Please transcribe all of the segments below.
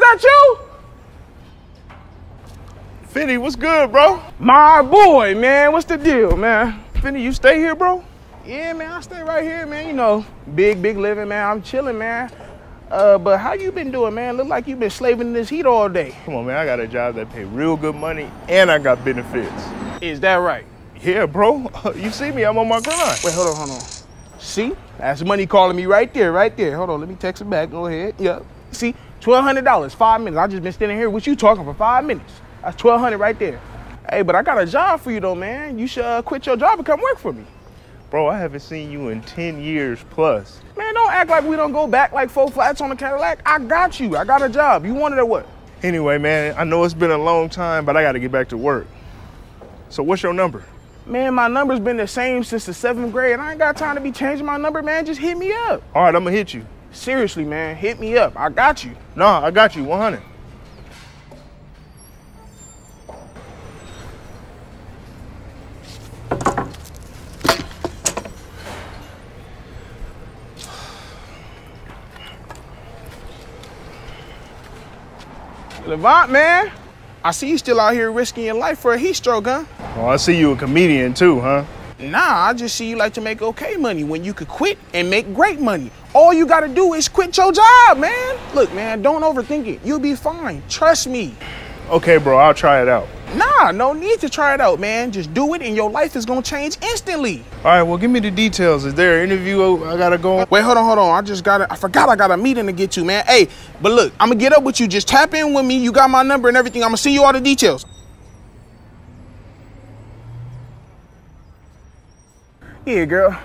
that you? Finny, what's good, bro? My boy, man. What's the deal, man? Finny, you stay here, bro? Yeah, man. I stay right here, man. You know, big, big living, man. I'm chilling, man. Uh, but how you been doing, man? Look like you been slaving in this heat all day. Come on, man. I got a job that pay real good money, and I got benefits. Is that right? Yeah, bro. You see me? I'm on my grind. Wait, hold on, hold on. See? That's money calling me right there, right there. Hold on, let me text it back. Go ahead. Yep. See? $1,200, five minutes. I just been standing here with you talking for five minutes. That's 1200 right there. Hey, but I got a job for you though, man. You should uh, quit your job and come work for me. Bro, I haven't seen you in 10 years plus. Man, don't act like we don't go back like four flats on a Cadillac. I got you. I got a job. You wanted it what? Anyway, man, I know it's been a long time, but I got to get back to work. So what's your number? Man, my number's been the same since the seventh grade, and I ain't got time to be changing my number, man. Just hit me up. All right, I'm gonna hit you. Seriously, man, hit me up. I got you. Nah, I got you, 100. Layvont, man. I see you still out here risking your life for a heat stroke, huh? Oh, I see you a comedian too, huh? Nah, I just see you like to make okay money when you could quit and make great money. All you gotta do is quit your job, man. Look, man, don't overthink it. You'll be fine. Trust me. Okay, bro, I'll try it out. Nah, no need to try it out, man. Just do it and your life is gonna change instantly. All right, well, give me the details. Is there an interview I gotta go on? Wait, hold on, hold on. I just got I forgot I got a meeting to get to, man. Hey, but look, I'm gonna get up with you. Just tap in with me. You got my number and everything. I'm gonna see you all the details. Yeah, girl.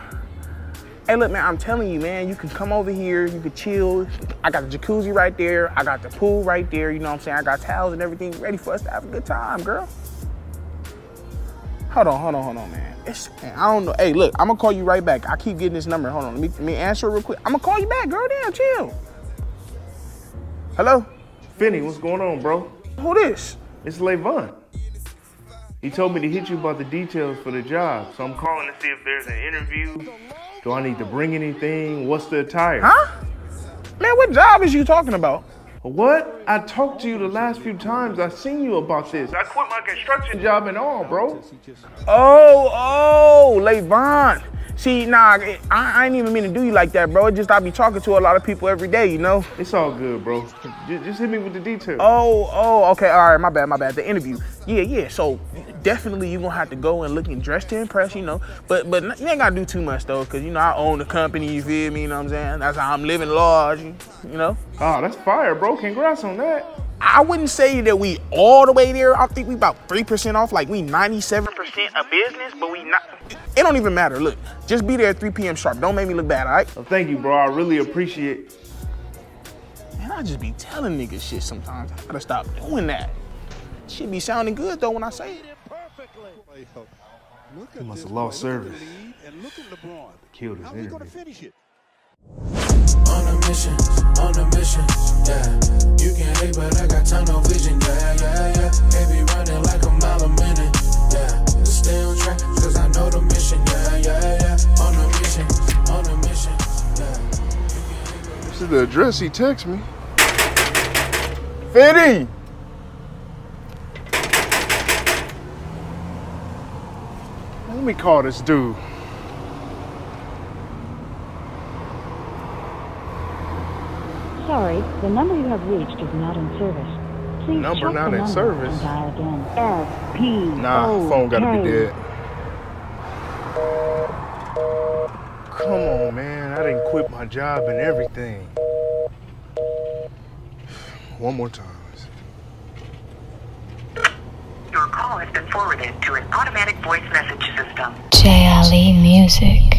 Hey, look, man, I'm telling you, man, you can come over here, you can chill. I got the jacuzzi right there. I got the pool right there. You know what I'm saying? I got towels and everything ready for us to have a good time, girl. Hold on, hold on, hold on, man. It's, man, I don't know. Hey, look, I'm gonna call you right back. I keep getting this number. Hold on, let me, let me answer it real quick. I'm gonna call you back, girl. Damn, chill. Hello? Finny, what's going on, bro? Who this? It's Layvont. He told me to hit you about the details for the job, so I'm calling to see if there's an interview. Do I need to bring anything? What's the attire? Huh? Man, what job is you talking about? What? I talked to you the last few times. I seen you about this. I quit my construction job and all, bro. Oh, oh, Layvont. See, nah, I, I ain't even mean to do you like that, bro. It just I be talking to a lot of people every day, you know? It's all good, bro. Just, hit me with the details. Oh, oh, okay, all right, my bad, my bad. The interview. Yeah, yeah, so definitely you gonna have to go and look and dress to impress, you know. But but you ain't gotta do too much though, cause you know I own the company, you feel me, you know what I'm saying? That's how I'm living large, you know? Oh, that's fire, bro. Congrats on that. I wouldn't say that we all the way there. I think we about 3% off, like we 97% of business, but we not, it don't even matter. Look, just be there at 3 p.m. sharp. Don't make me look bad, all right? Well, thank you, bro. I really appreciate Man, I just be telling niggas shit sometimes. I gotta stop doing that. Shit be sounding good though when I say it. He must have lost service. Killed his interview. On a mission, on a mission, yeah. You can hate, but I got tunnel vision, yeah, yeah, yeah. They be running like a mile a minute, yeah. Stay on track, cause I know the mission, yeah, yeah, yeah. On a mission, on a mission, yeah. This is the address he texted me. Fitty! Let me call this dude. Sorry, the number you have reached is not in service. Please Number check not the in number service? and dial again. S P Nah, phone gotta be dead. Come on, man. I didn't quit my job and everything. One more time. Your call has been forwarded to an automatic voice message system. Jay Ali Music.